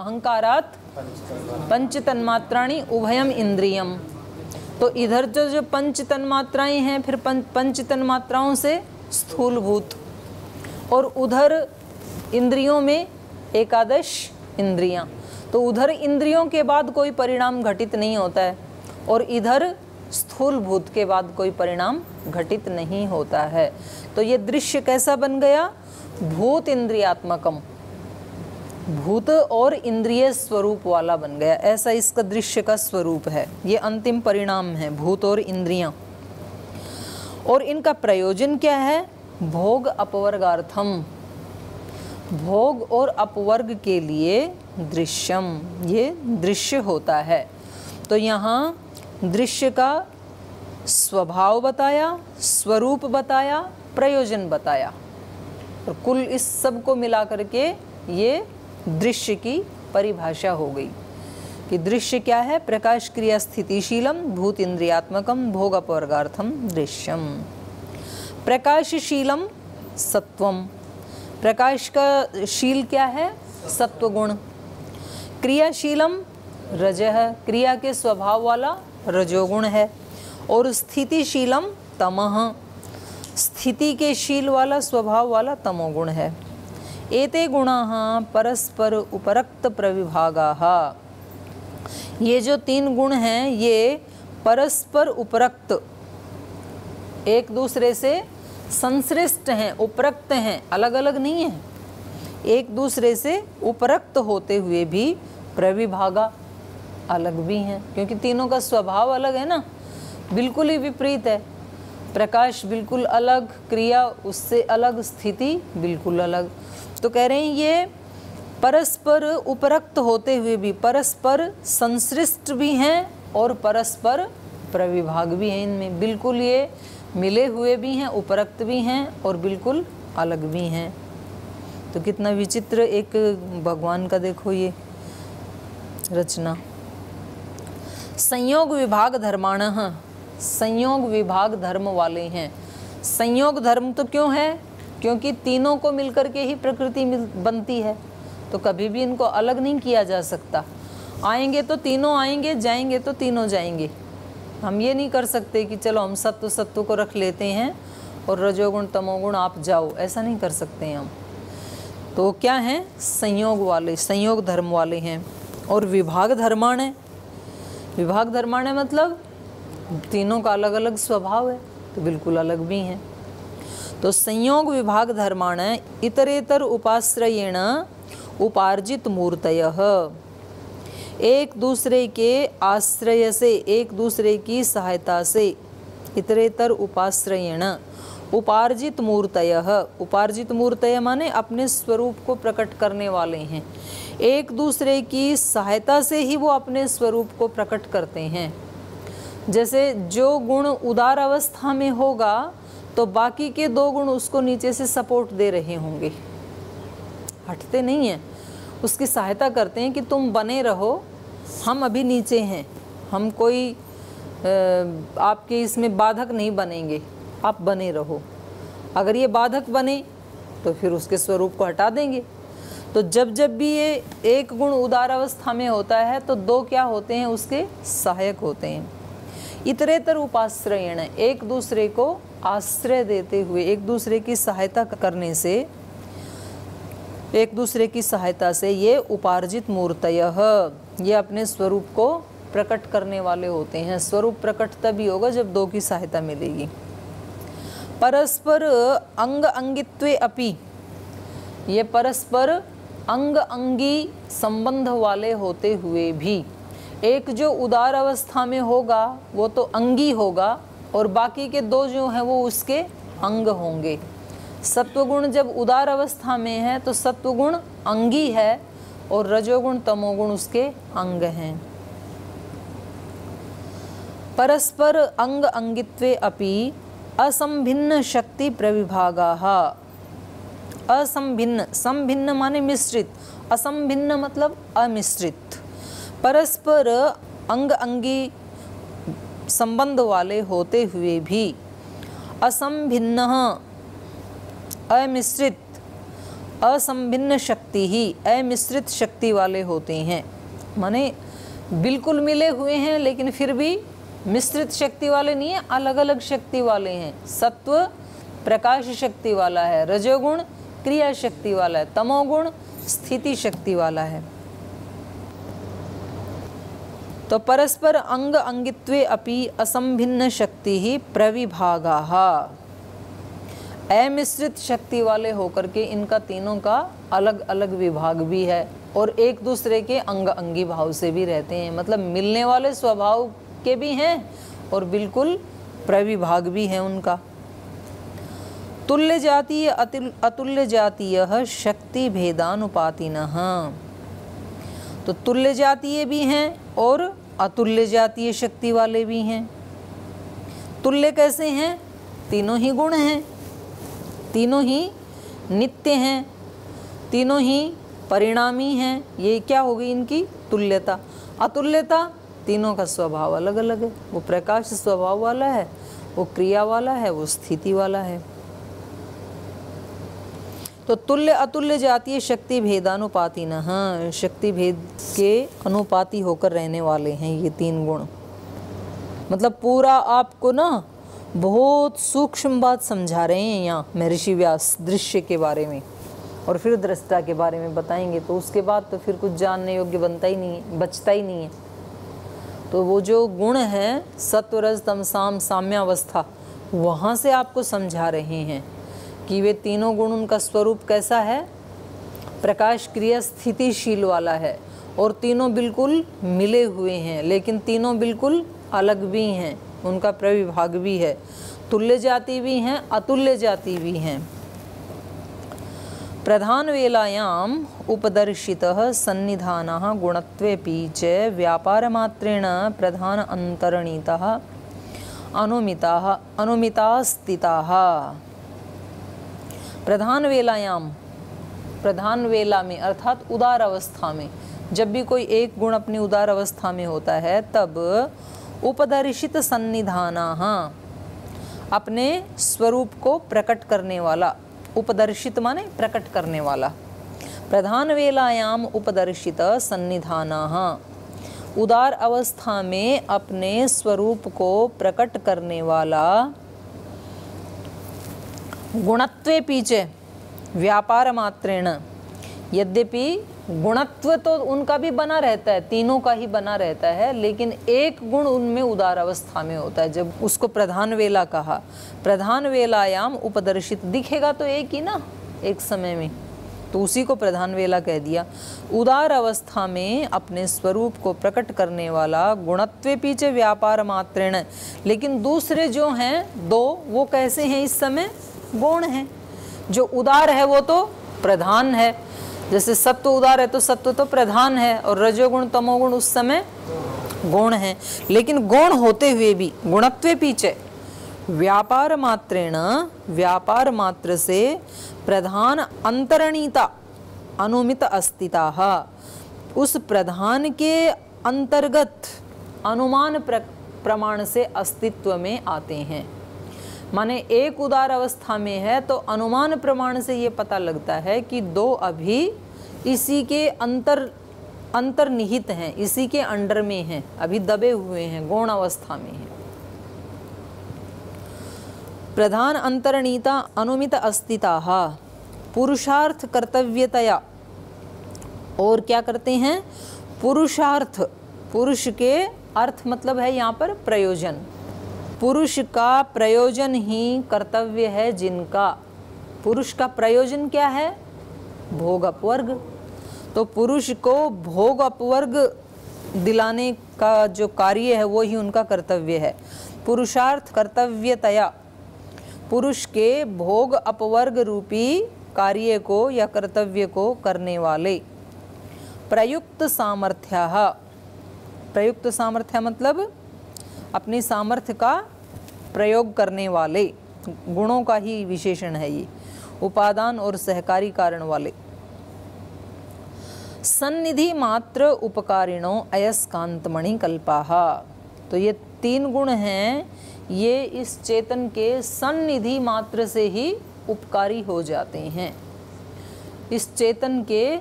अहंकारात पंच तन्मात्राणी उभयम इंद्रियम तो इधर जो जो पंच तन्मात्राएँ हैं, फिर पंच तन्मात्राओं से स्थूलभूत। और उधर इंद्रियों में एकादश इंद्रियाँ। तो उधर इंद्रियों के बाद कोई परिणाम घटित नहीं होता है, और इधर स्थूल भूत के बाद कोई परिणाम घटित नहीं होता है। तो ये दृश्य कैसा बन गया? भूत इंद्रियात्मकम। भूत और इंद्रिय स्वरूप वाला बन गया। ऐसा इसका दृश्य का स्वरूप है। ये अंतिम परिणाम है, भूत और इंद्रियाँ। और इनका प्रयोजन क्या है? भोग अपवर्गार्थम। भोग और अपवर्ग के लिए दृश्यम। ये दृश्य होता है। तो यहाँ दृश्य का स्वभाव बताया, स्वरूप बताया, प्रयोजन बताया। और कुल इस सबको मिला करके ये दृश्य की परिभाषा हो गई कि दृश्य क्या है? प्रकाश क्रिया स्थितिशीलम भूत इंद्रियात्मकम भोग अपवर्गार्थम दृश्यम। प्रकाशशीलम, सत्वम। प्रकाश का शील क्या है? सत्व गुण क्रियाशीलम, रज। क्रिया के स्वभाव वाला रजोगुण है। और स्थितिशीलम तमह स्थिति के शील वाला स्वभाव वाला तमोगुण है। एते गुणा परस्पर उपरक्त प्रविभागा। ये जो तीन गुण हैं, ये परस्पर उपरक्त, एक दूसरे से संश्रिष्ट हैं, उपरक्त हैं अलग अलग नहीं हैं। एक दूसरे से उपरक्त होते हुए भी प्रविभागा अलग भी हैं, क्योंकि तीनों का स्वभाव अलग है ना। बिल्कुल ही विपरीत है। प्रकाश बिल्कुल अलग, क्रिया उससे अलग, स्थिति बिल्कुल अलग। तो कह रहे हैं, ये परस्पर उपरक्त होते हुए भी, परस्पर संश्रिष्ट भी हैं और परस्पर प्रविभाग भी हैं इनमें। बिल्कुल ये मिले हुए भी हैं, उपरक्त भी हैं और बिल्कुल अलग भी हैं। तो कितना विचित्र एक भगवान का देखो ये रचना। संयोग विभाग धर्माण, संयोग विभाग धर्म वाले हैं। संयोग धर्म तो क्यों है? क्योंकि तीनों को मिलकर के ही प्रकृति मिल, बनती है। तो कभी भी इनको अलग नहीं किया जा सकता। आएँगे तो तीनों आएँगे, जाएँगे तो तीनों जाएँगे। हम ये नहीं कर सकते कि चलो हम सत्व सत्व को रख लेते हैं और रजोगुण, तमोगुण आप जाओ। ऐसा नहीं कर सकते हैं हम। तो क्या हैं? संयोग वाले, संयोग धर्म वाले हैं और विभाग धर्माण है। विभाग धर्माण है मतलब तीनों का अलग अलग स्वभाव है तो बिल्कुल अलग भी हैं। तो संयोग विभाग धर्माण इतरेतर उपाश्रयेण उपार्जित मूर्तय। एक दूसरे के आश्रय से, एक दूसरे की सहायता से इतरेतर उपाश्रयेण उपार्जित मूर्तय। उपार्जित मूर्तय माने अपने स्वरूप को प्रकट करने वाले हैं। एक दूसरे की सहायता से ही वो अपने स्वरूप को प्रकट करते हैं। जैसे जो गुण उदार अवस्था में होगा तो बाकी के दो गुण उसको नीचे से सपोर्ट दे रहे होंगे। हटते नहीं हैं। उसकी सहायता करते हैं कि तुम बने रहो। हम अभी नीचे हैं। हम कोई आपके इसमें बाधक नहीं बनेंगे। आप बने रहो। अगर ये बाधक बने तो फिर उसके स्वरूप को हटा देंगे। तो जब जब भी ये एक गुण उदार अवस्था में होता है तो दो क्या होते हैं? उसके सहायक होते हैं। इतरेतर उपाश्रयण, एक दूसरे को आश्रय देते हुए एक दूसरे की सहायता करने से, एक दूसरे की सहायता से ये उपार्जित मूर्तय ये अपने स्वरूप को प्रकट करने वाले होते हैं। स्वरूप प्रकट तभी होगा जब दो की सहायता मिलेगी। परस्पर अंग अंगित्वे अपि, ये परस्पर अंग अंगी संबंध वाले होते हुए भी, एक जो उदार अवस्था में होगा, वो तो अंगी होगा और बाकी के दो जो हैं वो उसके अंग होंगे। सत्वगुण जब उदार अवस्था में है तो सत्वगुण अंगी है और रजोगुण, तमोगुण उसके अंग हैं। परस्पर अंग अंगित्वे अपि असंभिन्न शक्ति प्रविभागा। असंभिन्न, संभिन्न माने मिश्रित। असंभिन्न मतलब अमिश्रित। परस्पर अंग अंगी संबंध वाले होते हुए भी असंभिन्न, अमिश्रित, असंभिन्न शक्ति ही अमिश्रित शक्ति वाले होते हैं। माने बिल्कुल मिले हुए हैं, लेकिन फिर भी मिश्रित शक्ति वाले नहीं है अलग अलग शक्ति वाले हैं। सत्व प्रकाश शक्ति वाला है, रजोगुण क्रिया शक्ति वाला है, तमोगुण स्थिति शक्ति वाला है। तो परस्पर अंग अंगित्वे अपि असंभिन्न शक्ति ही प्रविभागा। अमिश्रित शक्ति वाले होकर के इनका तीनों का अलग अलग विभाग भी है और एक दूसरे के अंग अंगी भाव से भी रहते हैं। मतलब मिलने वाले स्वभाव के भी हैं और बिल्कुल प्रविभाग भी है उनका। तुल्य जातीय अतुल्य जातीय शक्ति भेदानुपातिन तो तुल्य जातीय भी हैं और अतुल्य जातीय शक्ति वाले भी हैं। तुल्य कैसे हैं? तीनों ही गुण हैं। तीनों ही नित्य हैं। तीनों ही परिणामी हैं। ये क्या होगी इनकी? तुल्यता। अतुल्यता तीनों का स्वभाव अलग अलग है। वो प्रकाश स्वभाव वाला है, वो क्रिया वाला है, वो स्थिति वाला है। तो तुल्य अतुल्य जातीय शक्ति भेदानुपाति न। हाँ शक्ति भेद के अनुपाति होकर रहने वाले हैं ये तीन गुण। मतलब पूरा आपको ना बहुत सूक्ष्म बात समझा रहे हैं यहाँ महर्षि व्यास दृश्य के बारे में। और फिर दृष्टा के बारे में बताएँगे तो उसके बाद तो फिर कुछ जानने योग्य बनता ही नहीं है, बचता ही नहीं है। तो वो जो गुण है, सत्वरज तमसाम साम्यावस्था, वहाँ से आपको समझा रहे हैं। कि वे तीनों गुण उनका स्वरूप कैसा है? प्रकाश क्रिया स्थितिशील वाला है और तीनों बिल्कुल मिले हुए हैं, लेकिन तीनों बिल्कुल अलग भी हैं, उनका प्रविभाग भी है। तुल्य जाति भी हैं, अतुल्य जाति भी हैं। प्रधान वेलायाम उपदर्शित सन्निधान गुणत्वेपि च व्यापारमात्रेण प्रधान अंतरणीता अनुमिता अनुमिता स्थिता प्रधान वेलायाम, प्रधान वेला में, अर्थात उदार अवस्था में, जब भी कोई एक गुण अपनी उदार अवस्था में होता है, तब उपदर्शित सन्निधान, अपने स्वरूप को प्रकट करने वाला, उपदर्शित माने प्रकट करने वाला। प्रधान वेलायाम, उपदर्शित सन्निधान, उदार अवस्था में अपने स्वरूप को प्रकट करने वाला गुणत्वे पीछे व्यापार मात्रेण यद्यपि गुणत्व तो उनका भी बना रहता है, तीनों का ही बना रहता है, लेकिन एक गुण उनमें उदार अवस्था में होता है, जब उसको प्रधान वेला कहा। प्रधान वेलायाम उपदर्शित। दिखेगा तो एक ही ना, एक समय में। तो उसी को प्रधान वेला कह दिया। उदार अवस्था में अपने स्वरूप को प्रकट करने वाला गुणत्व पीछे व्यापार मात्रेण लेकिन दूसरे जो हैं, दो, वो कैसे हैं इस समय? गुण है। जो उदार है वो तो प्रधान है। जैसे सत्व उदार है तो सत्व तो प्रधान है और रजोगुण, तमोगुण उस समय गुण है। लेकिन गुण होते हुए भी, गुणत्व पीछे, व्यापार मात्रेण, व्यापार मात्र से प्रधान अंतरणीता, अनुमित अस्तिता। उस प्रधान के अंतर्गत अनुमान प्रमाण से अस्तित्व में आते हैं। माने एक उदार अवस्था में है तो अनुमान प्रमाण से ये पता लगता है कि दो अभी इसी के अंतर, अंतर्निहित हैं, इसी के अंडर में हैं, अभी दबे हुए हैं, गौण अवस्था में हैं। प्रधान अंतरणीता अनुमित अस्तिता पुरुषार्थ कर्तव्यतया। और क्या करते हैं? पुरुषार्थ, पुरुष के अर्थ मतलब है यहाँ पर प्रयोजन। पुरुष का प्रयोजन ही कर्तव्य है जिनका। पुरुष का प्रयोजन क्या है? भोग अपवर्ग। तो पुरुष को भोग अपवर्ग दिलाने का जो कार्य है, वो ही उनका कर्तव्य है। पुरुषार्थ कर्तव्यतया। पुरुष के भोग अपवर्ग रूपी कार्य को या कर्तव्य को करने वाले। प्रयुक्त सामर्थ्य। प्रयुक्त सामर्थ्य मतलब अपने सामर्थ्य का प्रयोग करने वाले, गुणों का ही विशेषण है ये, उपादान और सहकारी कारण वाले। सन्निधि मात्र उपकारिणों अयस्कांतमणि कल्पाहा। तो ये तीन गुण हैं, ये इस चेतन के सन्निधि मात्र से ही उपकारी हो जाते हैं। इस चेतन के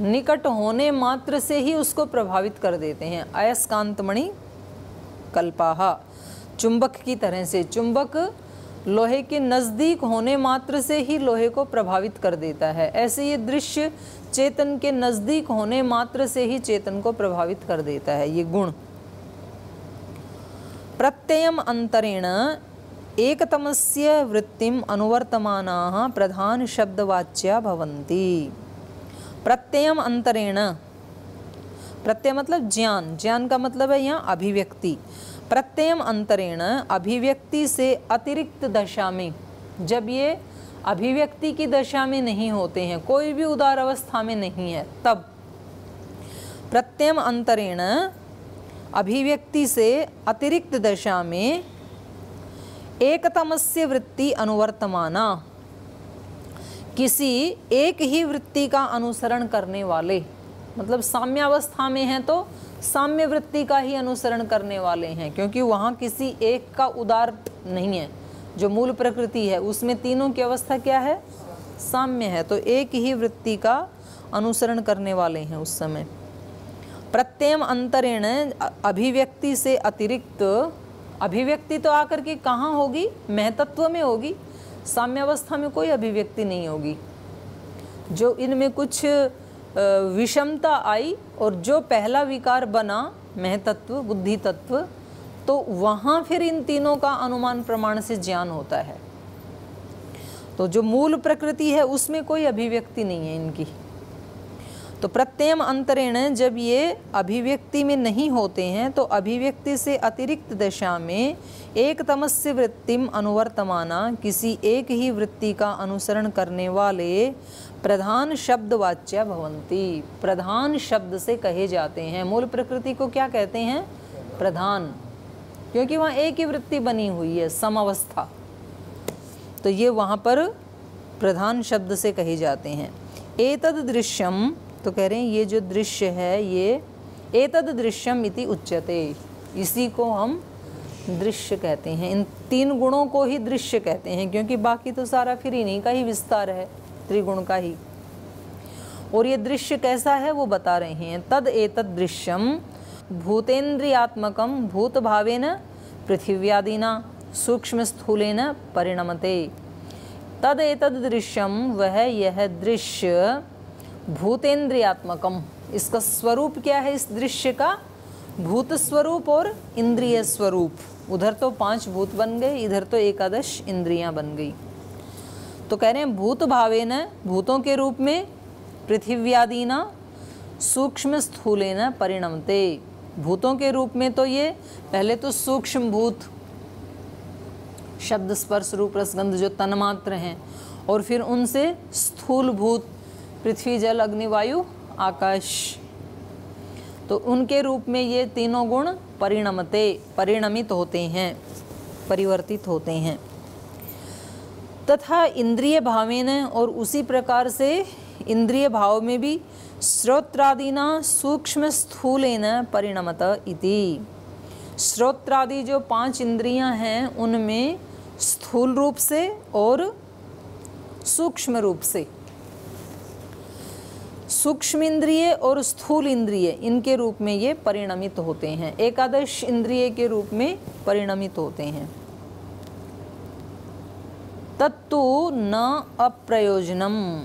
निकट होने मात्र से ही उसको प्रभावित कर देते हैं। अयस्कांतमणि कल्पाहा। चुंबक की तरह से, चुंबक लोहे के नज़दीक होने मात्र से ही लोहे को प्रभावित कर देता है। ऐसे ये दृश्य चेतन के नज़दीक होने मात्र से ही चेतन को प्रभावित कर देता है। ये गुण। प्रत्ययम अंतरेण एकतमस्य वृत्तिम अनुवर्तमानाः प्रधान शब्दवाच्या भवन्ति। प्रत्ययम अंतरेण प्रत्यय मतलब ज्ञान। ज्ञान का मतलब है यहाँ अभिव्यक्ति। प्रत्ययम अंतरेण अभिव्यक्ति से अतिरिक्त दशा में। जब ये अभिव्यक्ति की दशा में नहीं होते हैं, कोई भी उदार अवस्था में नहीं है, तब प्रत्ययम अंतरेण अभिव्यक्ति से अतिरिक्त दशा में एकतमस्य वृत्ति अनुवर्तमाना। किसी एक ही वृत्ति का अनुसरण करने वाले मतलब साम्यावस्था में है तो साम्य वृत्ति का ही अनुसरण करने वाले हैं, क्योंकि वहाँ किसी एक का उदार नहीं है। जो मूल प्रकृति है, उसमें तीनों की अवस्था क्या है? साम्य है। तो एक ही वृत्ति का अनुसरण करने वाले हैं उस समय। प्रत्ययम अंतरेण अभिव्यक्ति से अतिरिक्त, अभिव्यक्ति तो आकर के कहाँ होगी? महतत्व में होगी। साम्यावस्था में कोई अभिव्यक्ति नहीं होगी। जो इनमें कुछ विषमता आई और जो पहला विकार बना, महतत्व बुद्धि तत्व तो वहाँ फिर इन तीनों का अनुमान प्रमाण से ज्ञान होता है। तो जो मूल प्रकृति है, उसमें कोई अभिव्यक्ति नहीं है इनकी। तो प्रत्ययम अंतरेण जब ये अभिव्यक्ति में नहीं होते हैं तो अभिव्यक्ति से अतिरिक्त दशा में एक तमस्य वृत्तिम अनुवर्तमाना, किसी एक ही वृत्ति का अनुसरण करने वाले प्रधान शब्द वाच्य भवंती। प्रधान शब्द से कहे जाते हैं। मूल प्रकृति को क्या कहते हैं? प्रधान। क्योंकि वहाँ एक ही वृत्ति बनी हुई है, समावस्था। तो ये वहाँ पर प्रधान शब्द से कहे जाते हैं। एतद दृश्यम तो कह रहे हैं, ये जो दृश्य है, ये एतद दृश्यम इति उच्यते। इसी को हम दृश्य कहते हैं। इन तीन गुणों को ही दृश्य कहते हैं, क्योंकि बाकी तो सारा फिर इन्हीं का ही विस्तार है, त्रिगुण का ही। और ये दृश्य कैसा है, वो बता रहे हैं। तद एतद दृश्यम भूतेन्द्रियात्मकम भूत भावेन पृथिव्यादिना सूक्ष्म स्थूलेन परिणमते। तद एतद दृश्यम वह यह दृश्य भूतेन्द्रियात्मकम इसका स्वरूप क्या है इस दृश्य का? भूत स्वरूप और इंद्रिय स्वरूप। उधर तो पाँच भूत बन गए, इधर तो एकादश इंद्रियाँ बन गई। तो कह रहे हैं, भूत भावे न भूतों के रूप में पृथिव्यादि न सूक्ष्म स्थूले न परिणमते। भूतों के रूप में तो ये, पहले तो सूक्ष्म भूत, शब्द स्पर्श रूप रसगंध जो तन्मात्र हैं, और फिर उनसे स्थूल भूत पृथ्वी, जल अग्निवायु आकाश। तो उनके रूप में ये तीनों गुण परिणमते, परिणमित होते हैं, परिवर्तित होते हैं। तथा इंद्रिय भावेन और उसी प्रकार से इंद्रिय भाव में भी श्रोत्रादिना सूक्ष्म स्थूलेन परिणमत इति। श्रोत्रादि जो पाँच इंद्रियाँ हैं, उनमें स्थूल रूप से और सूक्ष्म रूप से सूक्ष्म इंद्रिय और स्थूल इंद्रिय इनके रूप में ये परिणमित होते हैं। एकादश इंद्रिय के रूप में परिणमित होते हैं। तत्तु न अप्रयोजनम।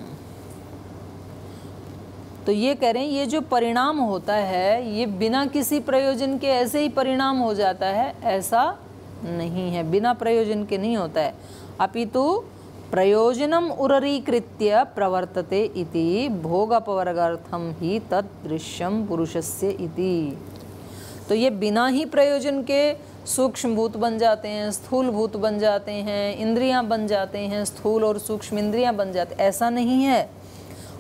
तो ये कह रहे हैं, ये जो परिणाम होता है, ये बिना किसी प्रयोजन के ऐसे ही परिणाम हो जाता है, ऐसा नहीं है। बिना प्रयोजन के नहीं होता है। अपितु प्रयोजनम उररीकृत्य प्रवर्तते इति भोग अपवर्गार्थम ही तत्दृश्यम पुरुषस्य इति। तो ये बिना ही प्रयोजन के सूक्ष्म भूत बन जाते हैं स्थूल भूत बन जाते हैं, इंद्रियाँ बन जाते हैं, स्थूल और सूक्ष्म इंद्रियाँ बन जाते ऐसा नहीं है।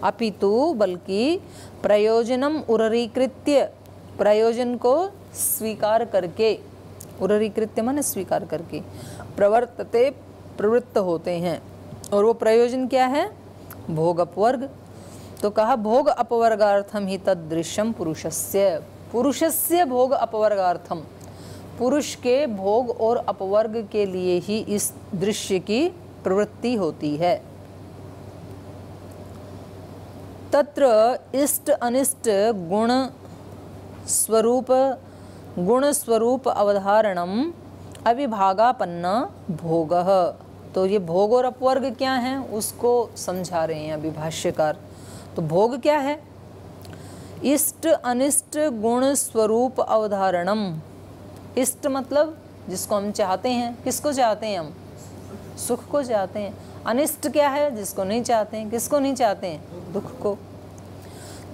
अपितु बल्कि प्रयोजनम उरीकृत्य प्रयोजन को स्वीकार करके उरीकृत्य मन स्वीकार करके, प्रवर्तते प्रवृत्त होते हैं। और वो प्रयोजन क्या है? भोग अपवर्ग। तो कहा, भोग अपवर्गार्थम ही तदृश्यम पुरुषस्य। पुरुषस्य भोग अपवर्गार्थम पुरुष के भोग और अपवर्ग के लिए ही इस दृश्य की प्रवृत्ति होती है। तत्र इष्ट अनिष्ट गुण स्वरूप गुण स्वरूप अवधारणम अविभागापन्न भोग। तो ये भोग और अपवर्ग क्या है, उसको समझा रहे हैं अभी भाष्यकार। तो भोग क्या है? इष्ट अनिष्ट गुण स्वरूप अवधारणम। इष्ट मतलब जिसको हम चाहते हैं, किसको चाहते हैं हम? सुख को चाहते हैं। अनिष्ट क्या है? जिसको नहीं चाहते हैं, किसको नहीं चाहते हैं? दुख को।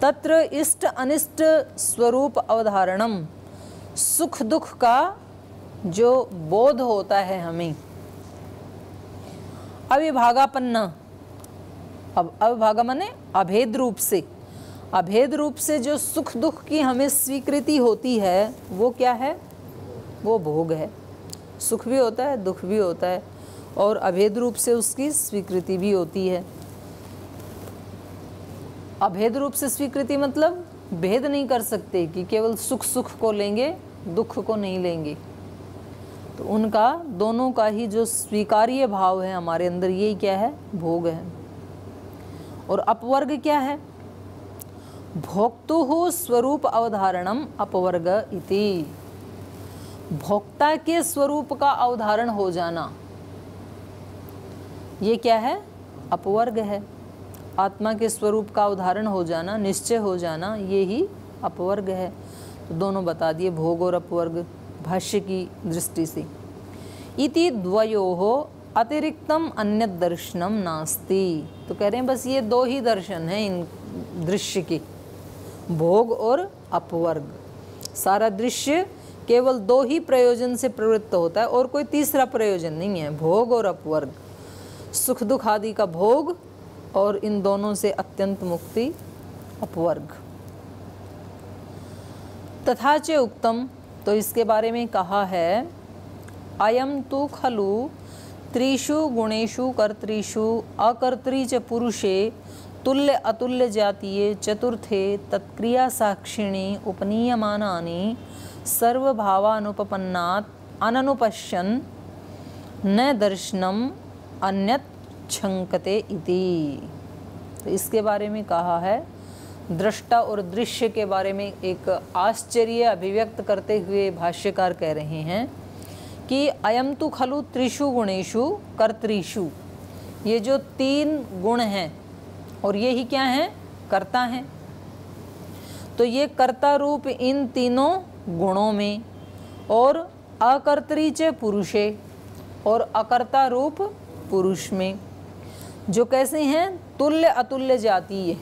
तत्र इष्ट अनिष्ट स्वरूप अवधारणम। सुख दुख का जो बोध होता है हमें अविभागापन्न। अब अविभागा माने अभेद रूप से। अभेद रूप से जो सुख दुख की हमें स्वीकृति होती है, वो क्या है? वो भोग है। सुख भी होता है, दुख भी होता है, और अभेद रूप से उसकी स्वीकृति भी होती है। अभेद रूप से स्वीकृति मतलब भेद नहीं कर सकते कि केवल सुख सुख को लेंगे, दुख को नहीं लेंगे। तो उनका, दोनों का ही जो स्वीकार्य भाव है हमारे अंदर ये क्या है? भोग है। और अपवर्ग क्या है? भोक्तु स्वरूप अवधारणम अपवर्ग इति। भोक्ता के स्वरूप का अवधारण हो जाना, ये क्या है? अपवर्ग है। आत्मा के स्वरूप का उदाहरण हो जाना, निश्चय हो जाना, ये ही अपवर्ग है। तो दोनों बता दिए, भोग और अपवर्ग। भाष्य की दृष्टि से। इति द्वयो अतिरिक्तम अन्य दर्शनम नास्ति। तो कह रहे हैं, बस ये दो ही दर्शन हैं इन दृश्य के। भोग और अपवर्ग। सारा दृश्य केवल दो ही प्रयोजन से प्रवृत्त होता है और कोई तीसरा प्रयोजन नहीं है, भोग और अपवर्ग। सुख दुख आदि का भोग और इन दोनों से अत्यंत मुक्ति, अपवर्ग। तथा च उक्तम तो इसके बारे में कहा है अयम तो खलु त्रिषु गुणेशु कर्तृषु अकर्तृ च पुरुषे तुल्य अतुल्य जातीय चतुर्थे तत्क्रिया साक्षिणी उपनीयमानानि सर्वभावानुपपन्नात् अननुपश्यन् न दर्शनम अन्यत छंकते इति। तो इसके बारे में कहा है दृष्टा और दृश्य के बारे में एक आश्चर्य अभिव्यक्त करते हुए भाष्यकार कह रहे हैं कि अयम तो खलु त्रिषु गुणेशु कर्तृषु। ये जो तीन गुण हैं, और ये ही क्या हैं? कर्ता हैं। तो ये कर्ता रूप इन तीनों गुणों में, और अकर्तरीच पुरुषे, और अकर्ता रूप पुरुष में, जो कैसे हैं? तुल्य अतुल्य जातीय।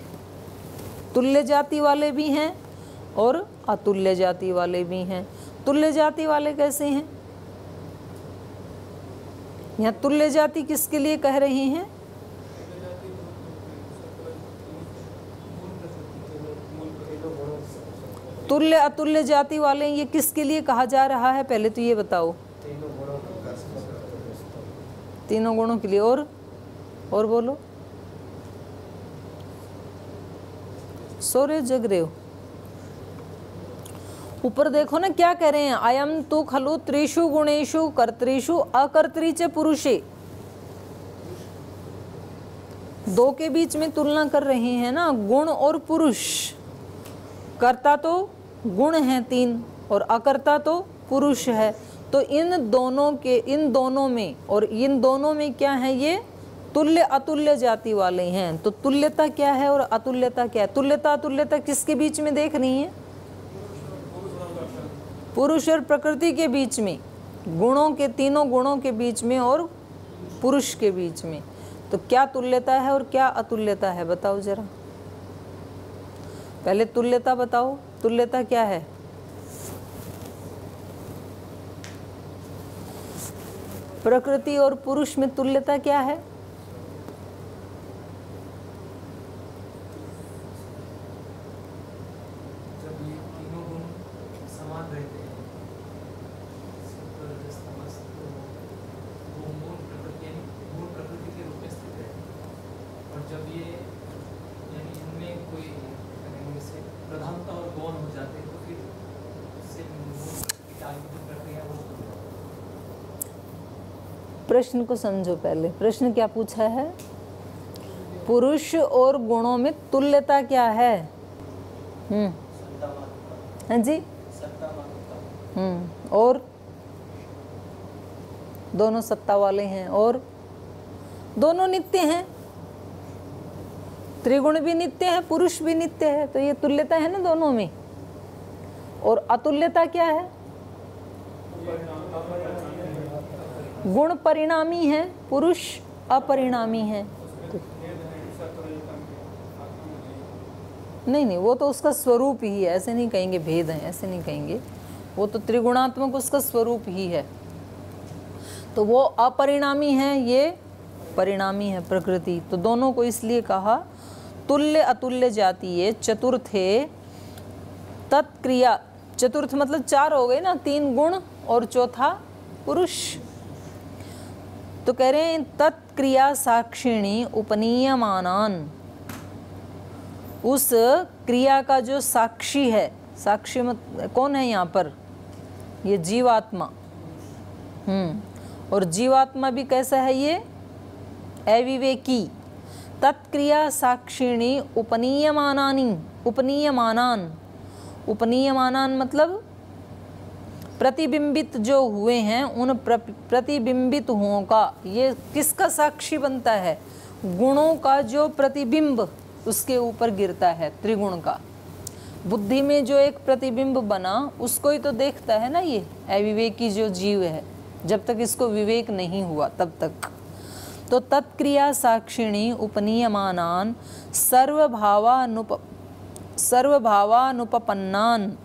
तुल्य जाति वाले भी हैं और अतुल्य जाति वाले भी हैं। तुल्य जाति वाले कैसे हैं? यहाँ तुल्य जाति किसके लिए कह रही हैं? तुल्य अतुल्य जाति वाले ये किसके लिए कहा जा रहा है? पहले तो ये बताओ। तीनों गुणों के लिए और और बोलो। सो रहे जग रहे हो। ऊपर देखो ना क्या कह रहे हैं अयम तो खलु त्रिशु गुणेशु कर्तृषु अकर्तृच पुरुषे। दो के बीच में तुलना कर रहे हैं ना, गुण और पुरुष। कर्ता तो गुण है तीन और अकर्ता तो पुरुष है। तो इन दोनों के, इन दोनों में और इन दोनों में क्या है ये? तुल्य अतुल्य जाति वाले हैं। तो तुल्यता क्या है और अतुल्यता क्या है? तुल्यता, अतुल्यता किसके बीच में देख रही है? पुरुष और प्रकृति के बीच में, गुणों के, तीनों गुणों के बीच में और पुरुष के बीच में। तो क्या तुल्यता है और क्या अतुल्यता है, बताओ जरा। पहले तुल्यता बताओ। तुल्यता क्या है? प्रकृति और पुरुष में तुल्यता क्या है? प्रश्न को समझो पहले। प्रश्न क्या पूछा है? पुरुष और गुणों में तुल्यता क्या है? हम्म। हाँ जी? हम्म। और? दोनों सत्ता वाले हैं। और? दोनों नित्य हैं। त्रिगुण भी नित्य है, पुरुष भी नित्य है। तो ये तुल्यता है ना दोनों में? और अतुल्यता क्या है? गुण परिणामी है, पुरुष अपरिणामी है। नहीं नहीं, वो तो उसका स्वरूप ही है, ऐसे नहीं कहेंगे भेद है, ऐसे नहीं कहेंगे। वो तो त्रिगुणात्मक उसका स्वरूप ही है। तो वो अपरिणामी है, ये परिणामी है प्रकृति। तो दोनों को इसलिए कहा, तुल्य अतुल्य जातीय चतुर्थे तत्क्रिया। चतुर्थ मतलब चार हो गए ना, तीन गुण और चौथा पुरुष। तो कह रहे हैं, तत्क्रिया साक्षिणी उपनीयमानान। उस क्रिया का जो साक्षी है, साक्षी मत, कौन है यहाँ पर? ये जीवात्मा। हम्म और जीवात्मा भी कैसा है ये? अविवेकी। तत्क्रिया साक्षिणी उपनीयमानानी, उपनीयमानान। उपनीयमानान मतलब प्रतिबिंबित जो हुए हैं, उन प्रतिबिंबित हुओं का, ये किसका साक्षी बनता है? गुणों का जो प्रतिबिंब उसके ऊपर गिरता है, त्रिगुण का। बुद्धि में जो एक प्रतिबिंब बना, उसको ही तो देखता है ना ये, अविवेकी जो जीव है। जब तक इसको विवेक नहीं हुआ, तब तक। तो तत्क्रिया साक्षिणी उपनीयमानान, सर्वभावानुप सर्वभावानुपन्नान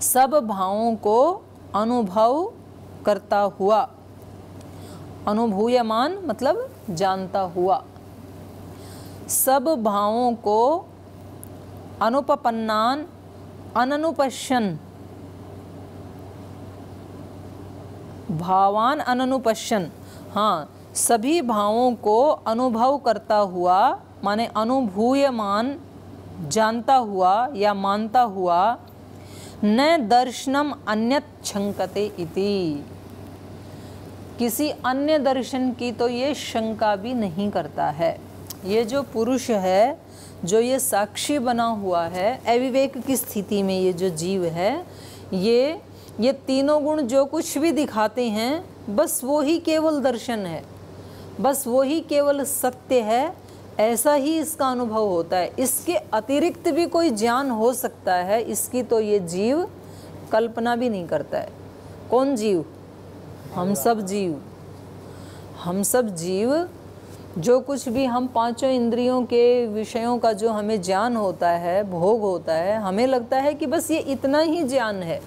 सब भावों को अनुभव करता हुआ। अनुभूयमान मतलब जानता हुआ। सब भावों को अनुपन्नान अननुपश्यन। भावान अननुपश्यन। हाँ सभी भावों को अनुभव करता हुआ, माने अनुभूयमान, जानता हुआ या मानता हुआ न दर्शनम अन्यत छंकते इति। किसी अन्य दर्शन की तो ये शंका भी नहीं करता है। ये जो पुरुष है, जो ये साक्षी बना हुआ है, अविवेक की स्थिति में ये जो जीव है, ये ये तीनों गुण जो कुछ भी दिखाते हैं, बस वो ही केवल दर्शन है। बस वो ही केवल सत्य है ऐसा ही इसका अनुभव होता है। इसके अतिरिक्त भी कोई ज्ञान हो सकता है, इसकी तो ये जीव कल्पना भी नहीं करता है। कौन जीव? हम सब जीव। हम सब जीव, जो कुछ भी हम पाँचों इंद्रियों के विषयों का जो हमें ज्ञान होता है, भोग होता है, हमें लगता है कि बस ये इतना ही ज्ञान है।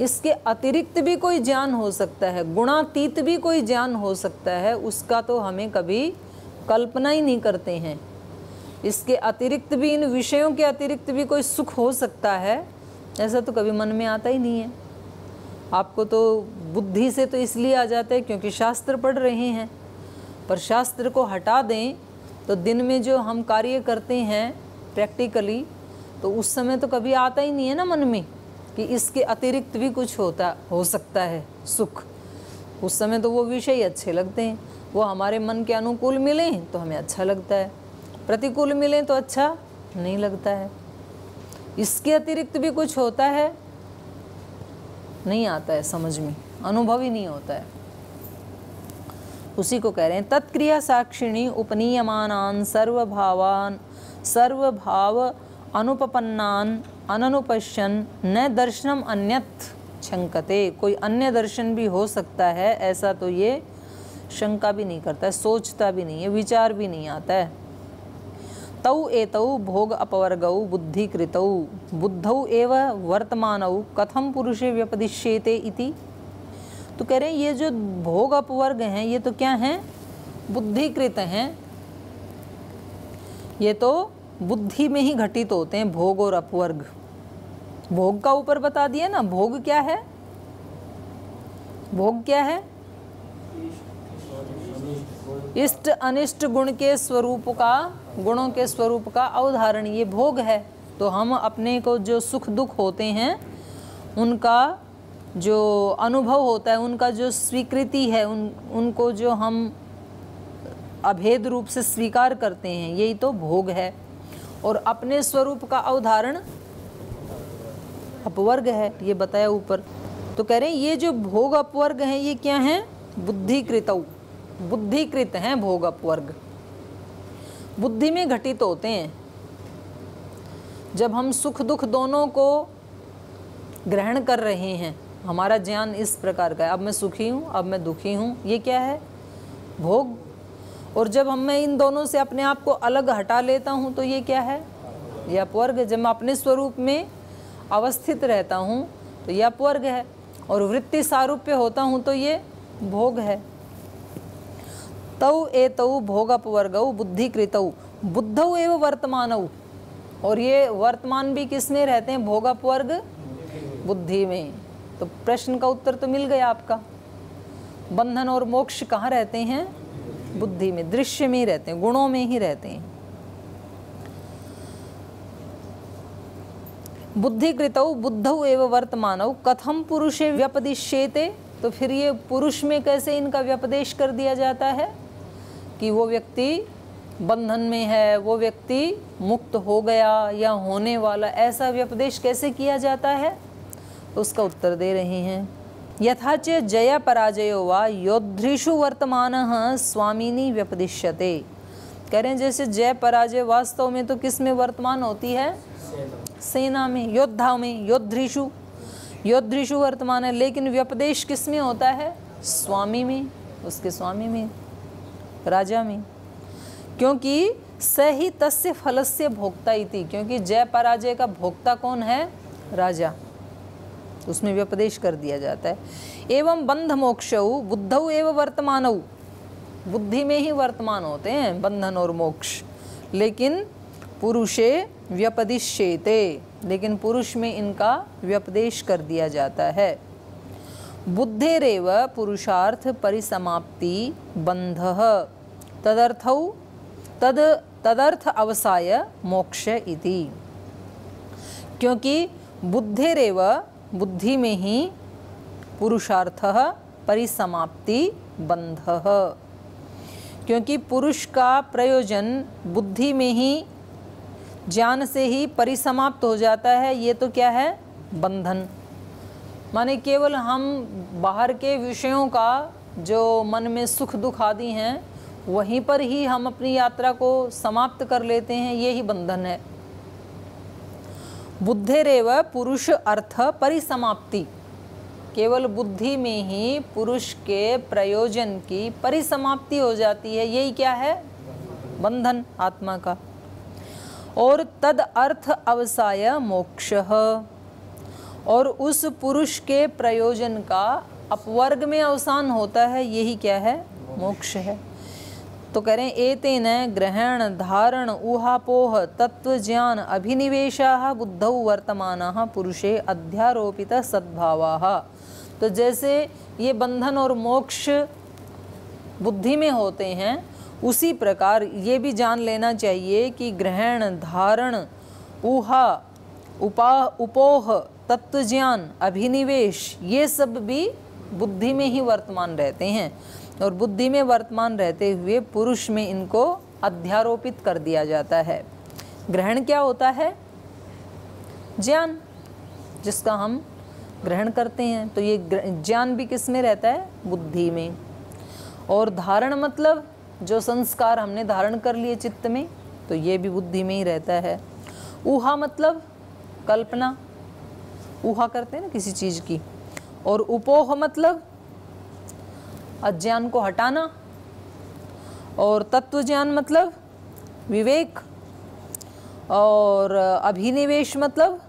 इसके अतिरिक्त भी कोई ज्ञान हो सकता है, गुणातीत भी कोई ज्ञान हो सकता है, उसका तो हमें कभी कल्पना ही नहीं करते हैं। इसके अतिरिक्त भी, इन विषयों के अतिरिक्त भी कोई सुख हो सकता है? ऐसा तो कभी मन में आता ही नहीं है। आपको तो बुद्धि से तो इसलिए आ जाता है क्योंकि शास्त्र पढ़ रहे हैं। पर शास्त्र को हटा दें तो दिन में जो हम कार्य करते हैं प्रैक्टिकली तो उस समय तो कभी आता ही नहीं है ना मन में कि इसके अतिरिक्त भी कुछ होता, हो सकता है सुख। उस समय तो वो विषय अच्छे लगते हैं। वो हमारे मन के अनुकूल मिलें तो हमें अच्छा लगता है। प्रतिकूल मिलें तो अच्छा नहीं लगता है। इसके अतिरिक्त भी कुछ होता है, नहीं आता है समझ में, अनुभव ही नहीं होता है। उसी को कह रहे हैं, तत्क्रिया साक्षिणी उपनीयमान सर्वभावान, सर्वभाव अनुपन्नान अननुपश्यन, न दर्शनम अन्यत छंकते। कोई अन्य दर्शन भी हो सकता है, ऐसा तो ये शंका भी नहीं करता है, सोचता भी नहीं है, विचार भी नहीं आता है। तौ एतौ भोग अपवर्गौ बुद्धिकृतौ। बुद्धौ एव वर्तमानौ। कथम पुरुषे व्यपदिश्येते इति? तो कह रहे हैं, ये जो भोग अपवर्ग हैं, ये तो क्या हैं? बुद्धिकृत हैं। ये तो बुद्धि में ही घटित होते हैं, भोग और अपवर्ग। भोग का ऊपर बता दिया ना, भोग क्या है? भोग क्या है? इष्ट अनिष्ट गुण के स्वरूप का, गुणों के स्वरूप का अवधारण ये भोग है। तो हम अपने को जो सुख दुख होते हैं, उनका जो अनुभव होता है, उनका जो स्वीकृति है, उन, उनको जो हम अभेद रूप से स्वीकार करते हैं, यही तो भोग है। और अपने स्वरूप का अवधारण अपवर्ग है, ये बताया ऊपर। तो कह रहे हैं, ये जो भोग अपवर्ग है, ये क्या है? बुद्धिकृत बुद्धिकृत हैं भोग अपवर्ग। बुद्धि में घटित होते हैं। जब हम सुख दुख दोनों को ग्रहण कर रहे हैं, हमारा ज्ञान इस प्रकार का है, अब मैं सुखी हूँ, अब मैं दुखी हूँ, ये क्या है? भोग। और जब हम मैं इन दोनों से अपने आप को अलग हटा लेता हूँ तो ये क्या है? यह अपवर्ग जब मैं अपने स्वरूप में अवस्थित रहता हूँ तो यह अपवर्ग है। और वृत्ति सारूप्य होता हूँ तो ये भोग है। तौ ए तौ भोग अपवर्ग बुद्धि एवं वर्तमान। और ये वर्तमान भी किसमें रहते हैं? भोग अपवर्ग बुद्धि में तो प्रश्न का उत्तर तो मिल गया आपका। बंधन और मोक्ष कहाँ रहते हैं? बुद्धि में दृश्य में ही रहते हैं, गुणों में ही रहते हैं। बुद्धि कृतौ बुद्धौ एवं वर्तमानौ। कथम पुरुषे व्यपदिश्येते? तो फिर ये पुरुष में कैसे इनका व्यपदेश कर दिया जाता है? कि वो व्यक्ति बंधन में है, वो व्यक्ति मुक्त हो गया या होने वाला, ऐसा व्यपदेश कैसे किया जाता है? उसका उत्तर दे रहे हैं। यथाच जय पराजयो व योद्धृषु वर्तमान स्वामिनी व्यपदिश्यते। कह रहे हैं जैसे जय पराजय वास्तव में तो किसमें वर्तमान होती है? सेना में योद्धा में, योद्धृषु। योद्धृषु वर्तमान है, लेकिन व्यपदेश किसमें होता है? स्वामी में, उसके स्वामी में। राजा में। क्योंकि सही तस्य फलस्य भोक्ता इति। क्योंकि जय पराजय का भोक्ता कौन है? राजा। उसमें व्यपदेश कर दिया जाता है। एवं बंध मोक्ष, बुद्ध एवं वर्तमान। बुद्धि में ही वर्तमान होते हैं, बंधन और मोक्ष। लेकिन पुरुषे व्यपदिश्येते। लेकिन पुरुष में इनका व्यपदेश कर दिया जाता है। बुद्धेरेव पुरुषार्थ परिसमाप्ति बंध। तदर्थ तद तदर्थ अवसाय मोक्ष इति। क्योंकि बुद्धेरेव बुद्धि में ही पुरुषार्थ परिसमाप्ति बंध। क्योंकि पुरुष का प्रयोजन बुद्धि में ही, ज्ञान से ही परिसमाप्त हो जाता है, ये तो क्या है? बंधन। माने केवल हम बाहर के विषयों का जो मन में सुख दुख आदि हैं वहीं पर ही हम अपनी यात्रा को समाप्त कर लेते हैं, ये ही बंधन है। बुद्धेरेव पुरुष अर्थ परिसमाप्ति। केवल बुद्धि में ही पुरुष के प्रयोजन की परिसमाप्ति हो जाती है, यही क्या है? बंधन, आत्मा का। और तद अर्थ अवसाय मोक्ष। और उस पुरुष के प्रयोजन का अपवर्ग में अवसान होता है, यही क्या है? मोक्ष है। तो कह रहे करें, एतेन ग्रहण, धारण ऊहापोह तत्व ज्ञान अभिनिवेशा, बुद्धौ, वर्तमान, पुरुषे, अध्यारोपित, सद्भाव। तो जैसे ये बंधन और मोक्ष बुद्धि में होते हैं, उसी प्रकार ये भी जान लेना चाहिए कि ग्रहण, धारण, ऊहा, उपा, उपोह तत्व ज्ञान अभिनिवेश, ये सब भी बुद्धि में ही वर्तमान रहते हैं। और बुद्धि में वर्तमान रहते हुए पुरुष में इनको अध्यारोपित कर दिया जाता है। ग्रहण क्या होता है? ज्ञान, जिसका हम ग्रहण करते हैं। तो ये ज्ञान भी किसमें रहता है? बुद्धि में। और धारण मतलब जो संस्कार हमने धारण कर लिए चित्त में तो ये भी बुद्धि में ही रहता है। ऊहा मतलब कल्पना। ऊहा करते हैं ना किसी चीज़ की। और उपोह मतलब अज्ञान को हटाना। और तत्व ज्ञान मतलब विवेक। और अभिनिवेश मतलब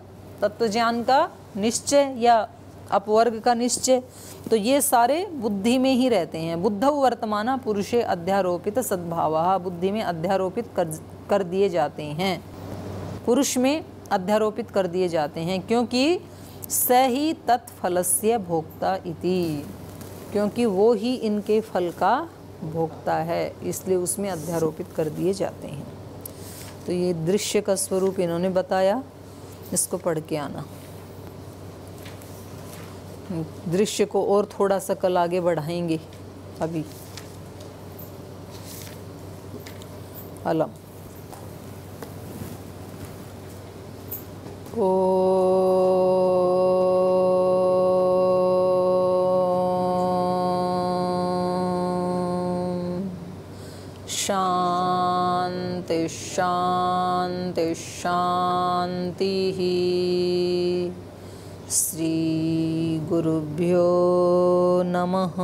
तत्व ज्ञान का निश्चय या अपवर्ग का निश्चय। तो ये सारे बुद्धि में ही रहते हैं। बुद्ध वर्तमान पुरुषे अध्यारोपित सद्भाव। बुद्धि में अध्यारोपित कर कर दिए जाते हैं। पुरुष में अध्यारोपित कर दिए जाते हैं, क्योंकि स ही तत्फलस्य भोक्ता इति। क्योंकि वो ही इनके फल का भोगता है, इसलिए उसमें अध्यारोपित कर दिए जाते हैं। तो ये दृश्य का स्वरूप इन्होंने बताया, इसको पढ़ के आना। दृश्य को और थोड़ा सा कल आगे बढ़ाएँगे, अभी। अलम। ॐ शान्ति श्रीगुरुभ्यो नमः